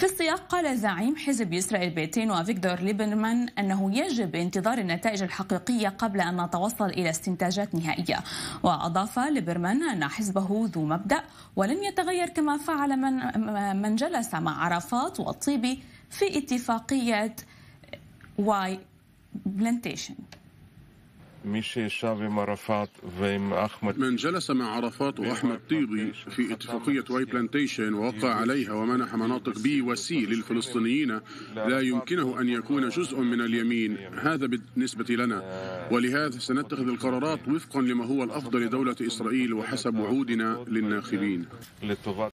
في السياق قال زعيم حزب إسرائيل بيتنا أفيغدور ليبرمان أنه يجب انتظار النتائج الحقيقية قبل أن نتوصل إلى استنتاجات نهائية. وأضاف ليبرمان أن حزبه ذو مبدأ ولن يتغير كما فعل من, من جلس مع عرفات والطيبي في اتفاقية واي بلانتيشن من جلس مع عرفات وأحمد طيبي في اتفاقية واي بلانتيشن ووقع عليها ومنح مناطق B و C للفلسطينيين. لا يمكنه أن يكون جزء من اليمين. هذا بالنسبة لنا. ولهذا سنتخذ القرارات وفقا لما هو الأفضل لدولة إسرائيل وحسب وعودنا للناخبين.